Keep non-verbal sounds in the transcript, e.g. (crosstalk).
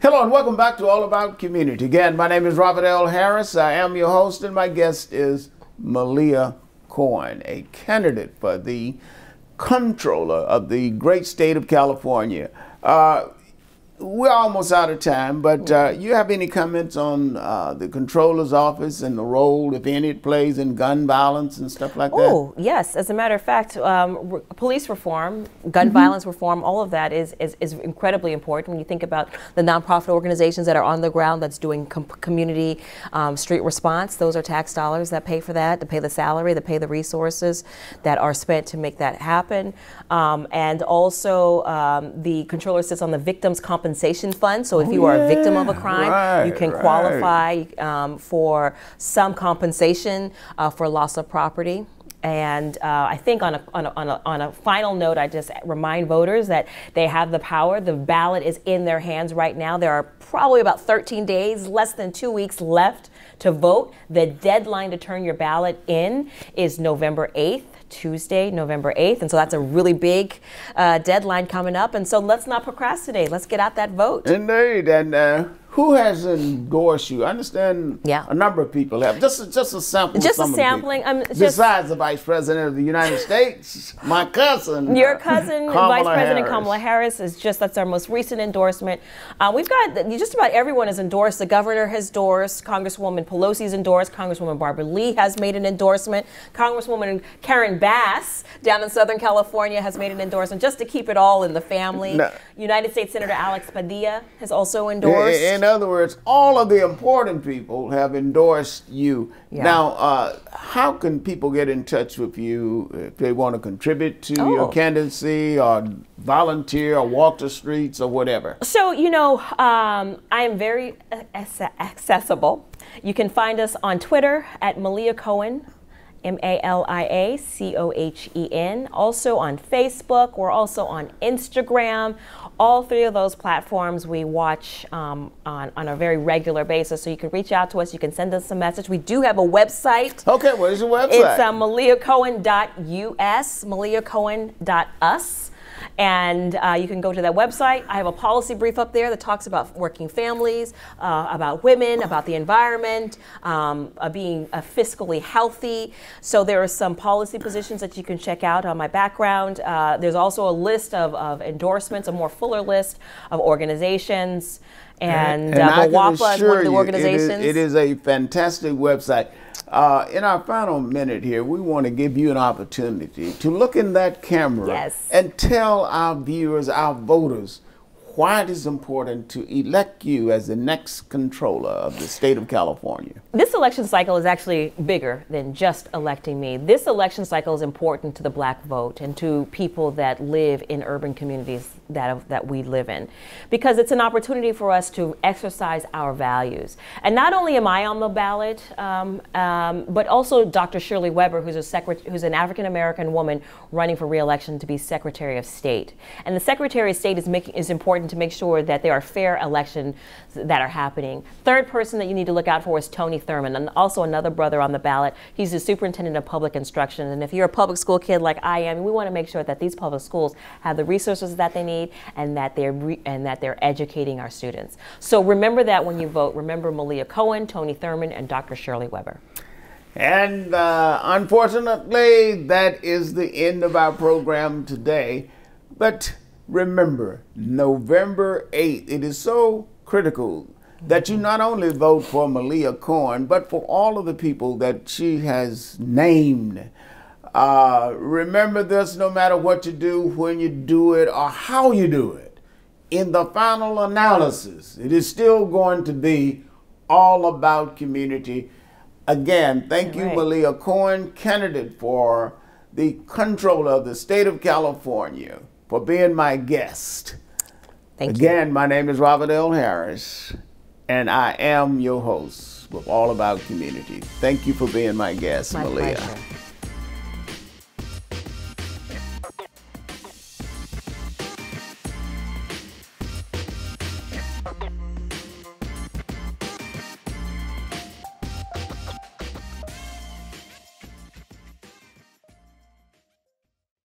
Hello and welcome back to All About Community. Again, my name is Robert L. Harris. I am your host, and my guest is Malia Cohen, a candidate for the controller of the great state of California. Uh, we're almost out of time, but uh, you have any comments on uh, the controller's office and the role, if any, it plays in gun violence and stuff like that? Oh, yes. As a matter of fact, um, re police reform, gun mm -hmm. violence reform, all of that is, is, is, incredibly important when you think about the nonprofit organizations that are on the ground that's doing com community um, street response. Those are tax dollars that pay for that, to pay the salary, to pay the resources that are spent to make that happen. Um, and also, um, the controller sits on the victims' compensation compensation fund. So if oh, you are yeah. a victim of a crime, right, you can right. qualify um, for some compensation uh, for loss of property. And uh, I think on a, on, a, on, a, on a final note, I just remind voters that they have the power. The ballot is in their hands right now. There are probably about 13 days, less than two weeks left to vote. The deadline to turn your ballot in is November 8th. Tuesday, November 8th. And so that's a really big uh, deadline coming up. And so let's not procrastinate. Let's get out that vote. Indeed. And uh, who has endorsed you? I understand yeah. a number of people have. Just, just a sample. Just a sampling. Um, Besides the Vice President of the United States, my cousin. Your cousin, (laughs) Vice President Harris. Kamala Harris, is just that's our most recent endorsement. Uh, we've got just about everyone has endorsed. The governor has endorsed. Congresswoman Pelosi's endorsed. Congresswoman Barbara Lee has made an endorsement. Congresswoman Karen Bass down in Southern California has made an endorsement just to keep it all in the family. No. United States Senator Alex Padilla has also endorsed. In other words, all of the important people have endorsed you. Yeah. Now, uh, how can people get in touch with you if they want to contribute to oh. your candidacy or volunteer or walk the streets or whatever? So, you know, um, I am very accessible. You can find us on Twitter at Malia Cohen M A L I A C O H E N. Also on Facebook. We're also on Instagram. All three of those platforms we watch um, on, on a very regular basis. So you can reach out to us. You can send us a message. We do have a website. Okay, what is your website? It's uh, maliacohen.us, maliacohen.us. And uh, you can go to that website. I have a policy brief up there that talks about working families, uh, about women, about the environment, um, uh, being fiscally healthy. So there are some policy positions that you can check out on my background. Uh, there's also a list of, of endorsements, a more fuller list of organizations. And, and, and uh, is one of the organizations. it is, it is a fantastic website. Uh, in our final minute here, we want to give you an opportunity to look in that camera yes. and tell our viewers, our voters, why it is important to elect you as the next controller of the state of California. This election cycle is actually bigger than just electing me. This election cycle is important to the black vote and to people that live in urban communities that, that we live in because it's an opportunity for us to exercise our values. And not only am I on the ballot, um, um, but also Dr. Shirley Weber, who's, a secret- who's an African American woman running for reelection to be Secretary of State. And the Secretary of State is, making, is important to make sure that there are fair elections that are happening. Third person that you need to look out for is Tony Thurmond, and also another brother on the ballot. He's the superintendent of public instruction. And if you're a public school kid like I am, we want to make sure that these public schools have the resources that they need and that they're and that they're educating our students. So remember that when you vote. Remember Malia Cohen, Tony Thurmond, and Dr. Shirley Weber. And uh, unfortunately, that is the end of our program today. But remember, November 8th, it is so critical that you not only vote for Malia Cohen, but for all of the people that she has named. Uh, remember this no matter what you do, when you do it, or how you do it. In the final analysis, it is still going to be all about community. Again, thank you, right. Malia Cohen, candidate for the controller of the state of California for being my guest. Thank Again, you. my name is Robert L. Harris, and I am your host with All About Community. Thank you for being my guest, my Malia. Pleasure.